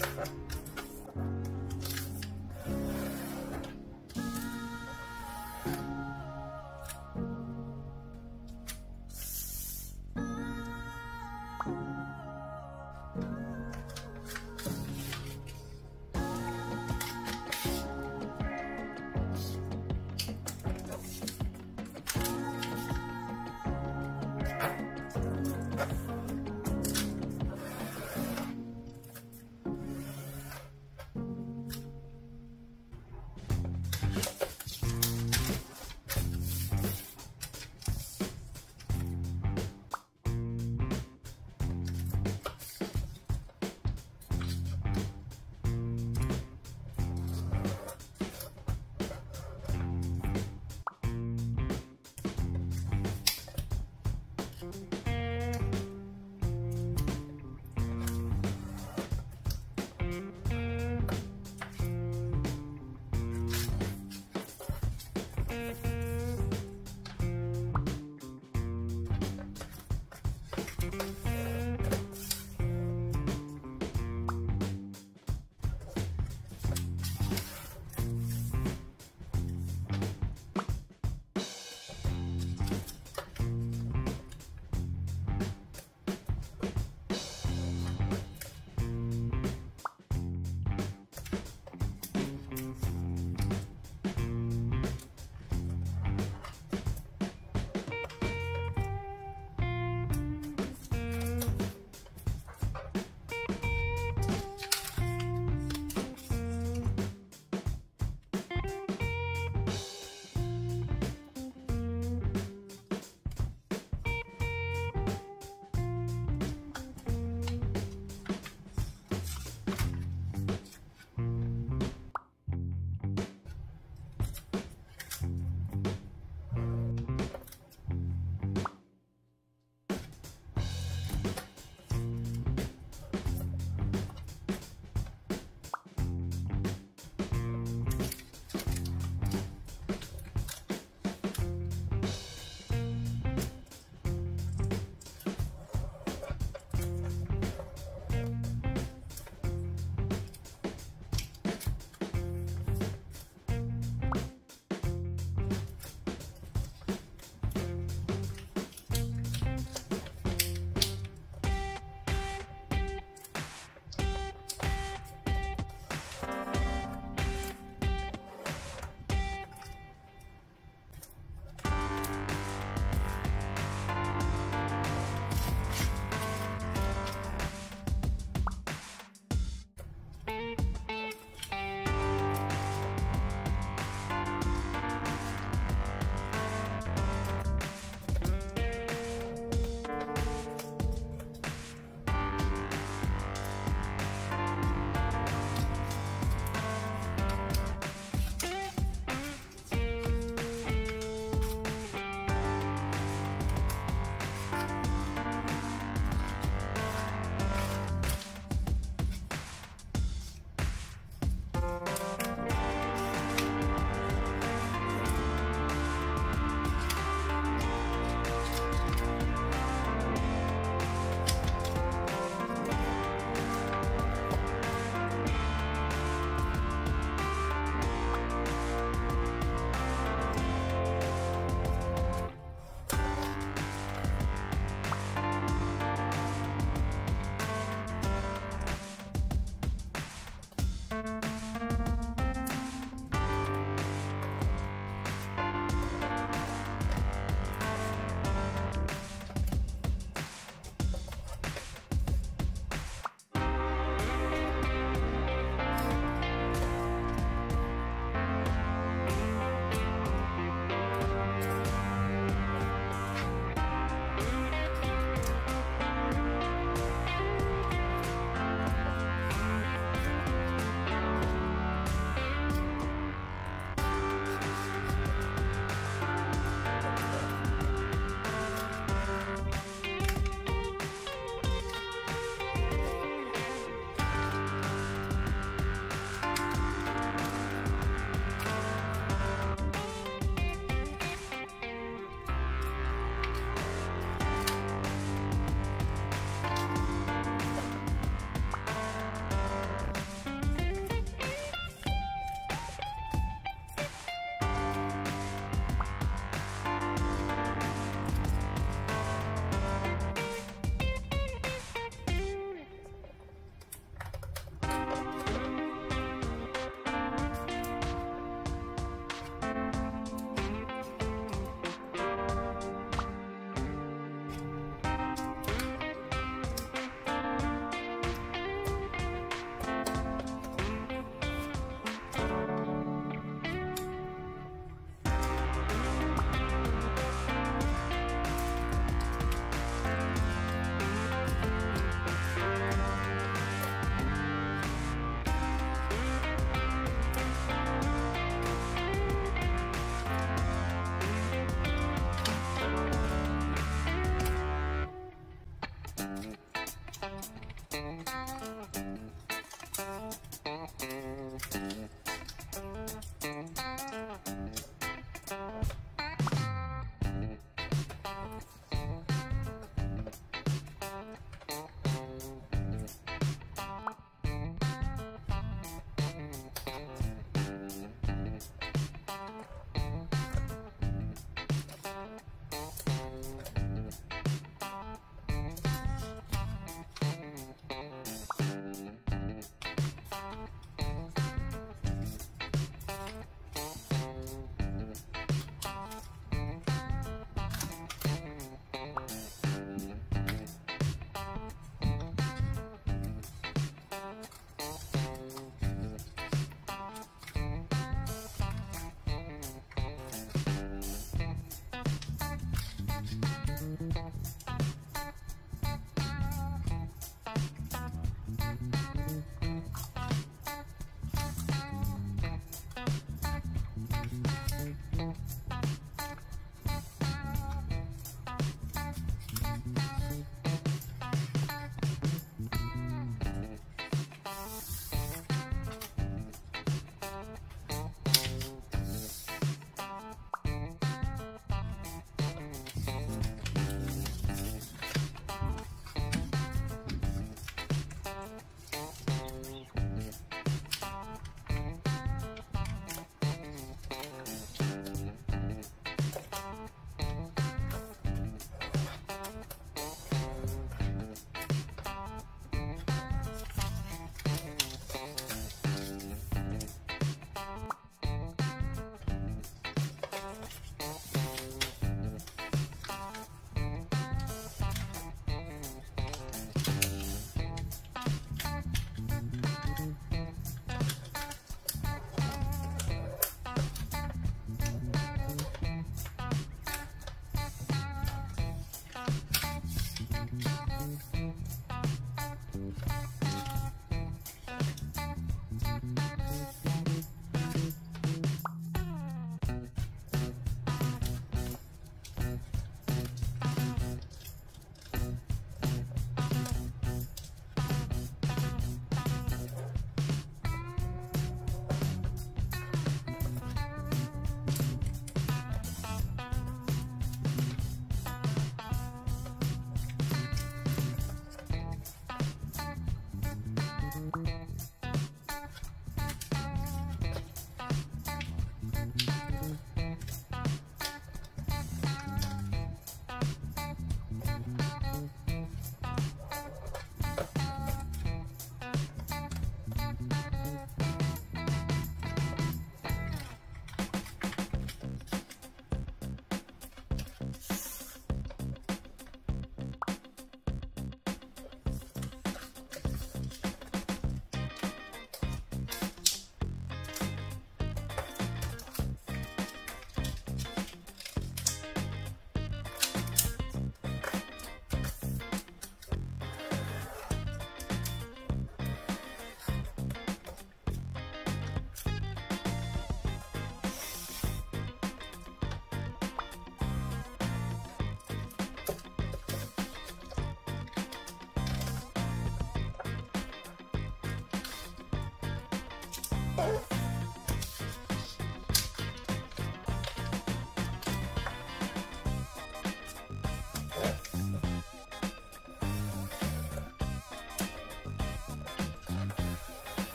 Ha ha ha.